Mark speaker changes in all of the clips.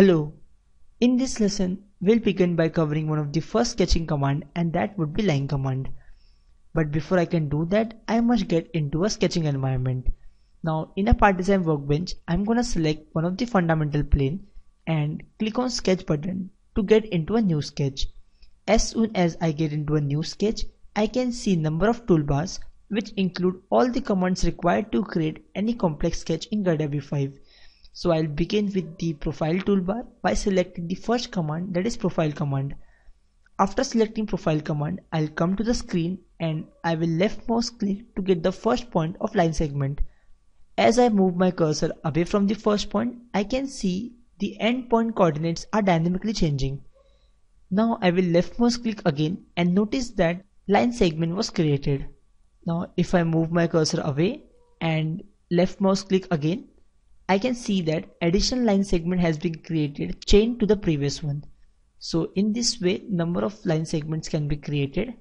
Speaker 1: Hello. In this lesson, we'll begin by covering one of the first sketching command and that would be line command. But before I can do that, I must get into a sketching environment. Now in a Part Design workbench, I'm gonna select one of the fundamental plane and click on sketch button to get into a new sketch. As soon as I get into a new sketch, I can see number of toolbars which include all the commands required to create any complex sketch in CATIA V5 so I'll begin with the profile toolbar by selecting the first command that is profile command. After selecting profile command, I'll come to the screen and I will left mouse click to get the first point of line segment. As I move my cursor away from the first point, I can see the end point coordinates are dynamically changing. Now I will left mouse click again and notice that line segment was created. Now if I move my cursor away and left mouse click again, I can see that additional line segment has been created chained to the previous one. So in this way number of line segments can be created.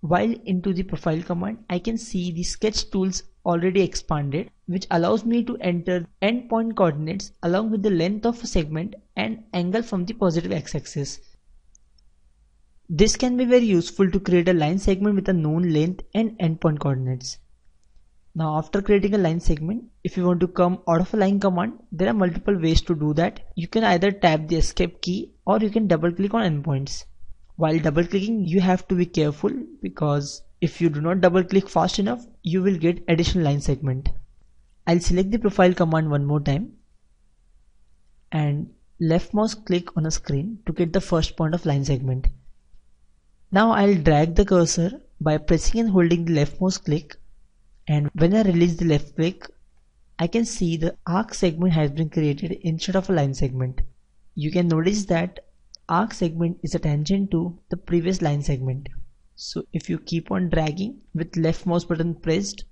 Speaker 1: While into the profile command I can see the sketch tools already expanded which allows me to enter endpoint coordinates along with the length of a segment and angle from the positive x-axis. This can be very useful to create a line segment with a known length and endpoint coordinates. Now after creating a line segment, if you want to come out of a line command, there are multiple ways to do that. You can either tap the escape key or you can double click on endpoints. While double clicking, you have to be careful because if you do not double click fast enough, you will get additional line segment. I'll select the profile command one more time and left mouse click on a screen to get the first point of line segment. Now I'll drag the cursor by pressing and holding the left mouse click and when I release the left click I can see the arc segment has been created instead of a line segment. You can notice that arc segment is a tangent to the previous line segment. So if you keep on dragging with left mouse button pressed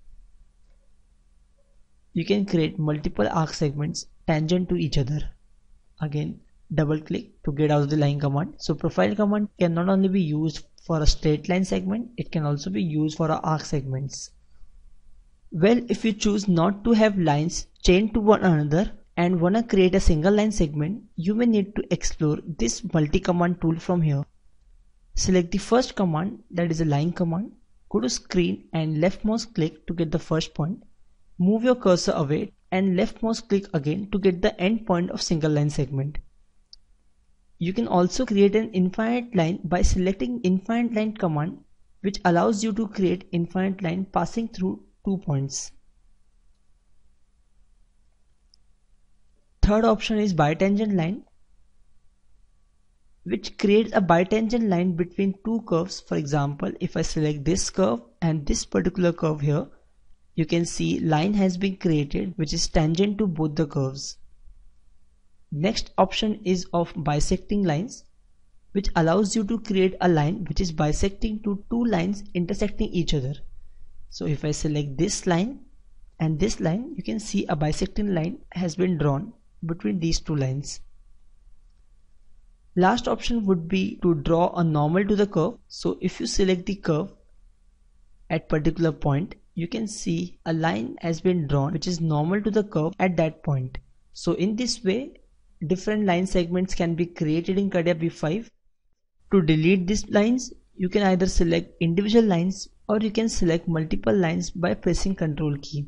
Speaker 1: you can create multiple arc segments tangent to each other. Again double click to get out of the line command. So profile command can not only be used for a straight line segment it can also be used for arc segments. Well, if you choose not to have lines chained to one another and wanna create a single line segment, you may need to explore this multi-command tool from here. Select the first command that is a line command. Go to screen and left mouse click to get the first point. Move your cursor away and left mouse click again to get the end point of single line segment. You can also create an infinite line by selecting infinite line command which allows you to create infinite line passing through two points. Third option is bitangent line which creates a bitangent line between two curves. For example, if I select this curve and this particular curve here, you can see line has been created which is tangent to both the curves. Next option is of bisecting lines which allows you to create a line which is bisecting to two lines intersecting each other. So if I select this line and this line, you can see a bisecting line has been drawn between these two lines. Last option would be to draw a normal to the curve. So if you select the curve at particular point, you can see a line has been drawn which is normal to the curve at that point. So in this way, different line segments can be created in CATIA V5. To delete these lines, you can either select individual lines or you can select multiple lines by pressing ctrl key.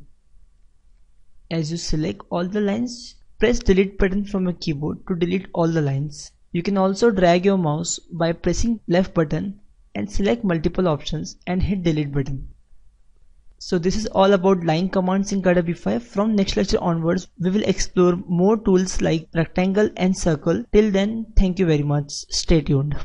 Speaker 1: As you select all the lines, press delete button from your keyboard to delete all the lines. You can also drag your mouse by pressing left button and select multiple options and hit delete button. So this is all about line commands in CATIA V5. From next lecture onwards, we will explore more tools like rectangle and circle. Till then, thank you very much. Stay tuned.